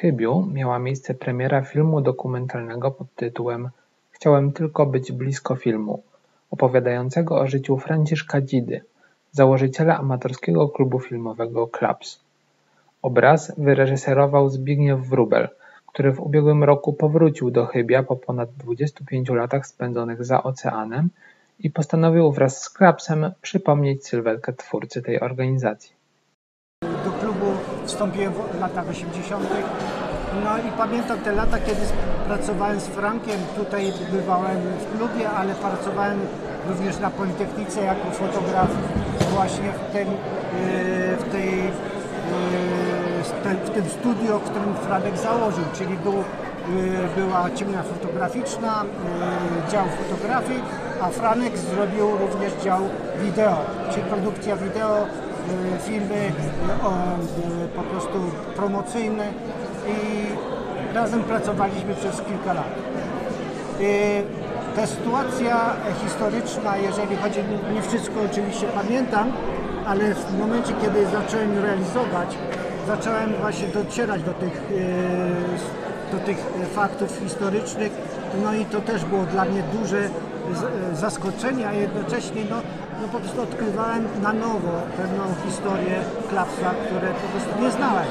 Chybiu miała miejsce premiera filmu dokumentalnego pod tytułem „Chciałem tylko być blisko filmu”, opowiadającego o życiu Franciszka Dzidy, założyciela amatorskiego klubu filmowego Klaps. Obraz wyreżyserował Zbigniew Wróbel, który w ubiegłym roku powrócił do Chybia po ponad 25 latach spędzonych za oceanem i postanowił wraz z Klapsem przypomnieć sylwetkę twórcy tej organizacji. Wstąpiłem w latach 80. No i pamiętam te lata, kiedy pracowałem z Frankiem. Tutaj bywałem w klubie, ale pracowałem również na Politechnice jako fotograf właśnie w, tym, yy, w tej yy, w tym studio, w którym Franek założył, czyli był, yy, była ciemna fotograficzna, dział fotografii, a Franek zrobił również dział wideo, czyli produkcja wideo, filmy po prostu promocyjne i razem pracowaliśmy przez kilka lat. Ta sytuacja historyczna, jeżeli chodzi, nie wszystko oczywiście pamiętam, ale w momencie, kiedy zacząłem realizować, zacząłem właśnie docierać do tych, do tych faktów historycznych, no i to też było dla mnie duże zaskoczenie, a jednocześnie no, no po prostu odkrywałem na nowo pewną historię Klapsa, które po prostu nie znałem.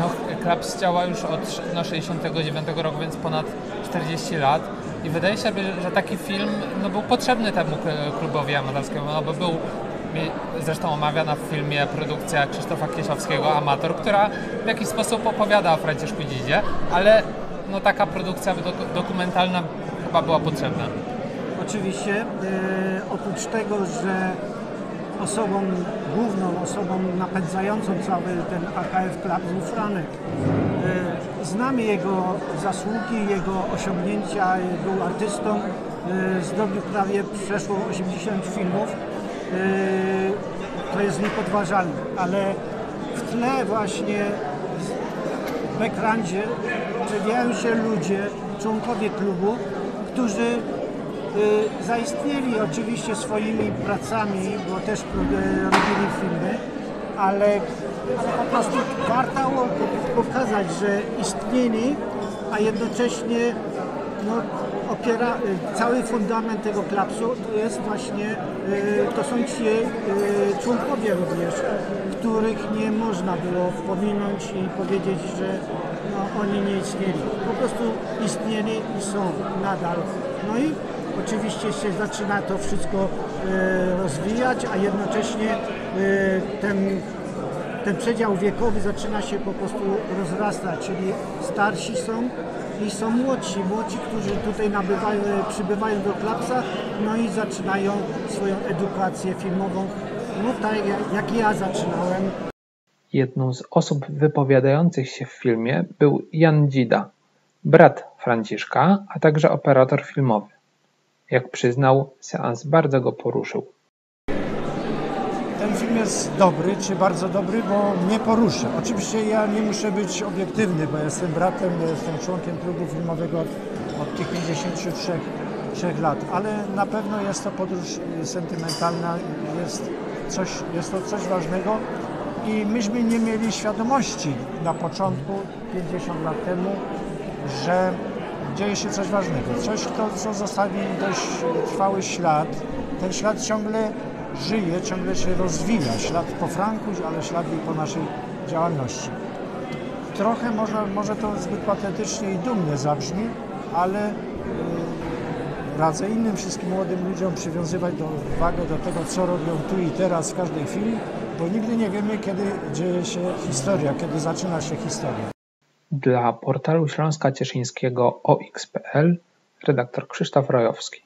No, Klaps działa już od no, 69 roku, więc ponad 40 lat. I wydaje się, że taki film no, był potrzebny temu klubowi amatorskiemu, no bo był zresztą omawiana w filmie produkcja Krzysztofa Kieszowskiego, Amator, która w jakiś sposób opowiada o Franciszku Dzidzie, ale no, taka produkcja dokumentalna chyba była potrzebna. Oczywiście, e, oprócz tego, że osobą, główną osobą napędzającą cały ten AKF Club był Franek. E, znamy jego zasługi, jego osiągnięcia, był artystą, e, zdobył prawie przeszło 80 filmów. To jest niepodważalne, ale w tle właśnie w backgroundzie przewijają się ludzie, członkowie klubu, którzy Y, zaistnieli oczywiście swoimi pracami, bo też y, robili filmy, ale po prostu warto pokazać, że istnieli, a jednocześnie no, opiera, y, cały fundament tego klapsu to jest właśnie, to są ci członkowie również, których nie można było pominąć i powiedzieć, że no, oni nie istnieli. Po prostu istnieli i są nadal. No i Oczywiście się zaczyna to wszystko rozwijać, a jednocześnie ten, ten przedział wiekowy zaczyna się po prostu rozrastać, czyli starsi są i są młodsi, młodzi, którzy tutaj nabywają, przybywają do klapsa, no i zaczynają swoją edukację filmową, no tak jak ja zaczynałem. Jedną z osób wypowiadających się w filmie był Jan Dzida, brat Franciszka, a także operator filmowy. Jak przyznał, seans bardzo go poruszył. Jest dobry, czy bardzo dobry, bo mnie porusza. Oczywiście ja nie muszę być obiektywny, bo jestem bratem, jestem członkiem klubu filmowego od, od tych 53 3 lat, ale na pewno jest to podróż sentymentalna, jest, coś, jest to coś ważnego i myśmy nie mieli świadomości na początku, 50 lat temu, że dzieje się coś ważnego, coś, to, co zostawi dość trwały ślad. Ten ślad ciągle żyje, ciągle się rozwija. Ślad po Franku, ale ślad i po naszej działalności. Trochę może, może to zbyt patetycznie i dumnie zabrzmi, ale yy, radzę innym wszystkim młodym ludziom przywiązywać do, uwagę do tego, co robią tu i teraz w każdej chwili, bo nigdy nie wiemy, kiedy dzieje się historia, kiedy zaczyna się historia. Dla portalu Śląska Cieszyńskiego OX.pl redaktor Krzysztof Rojowski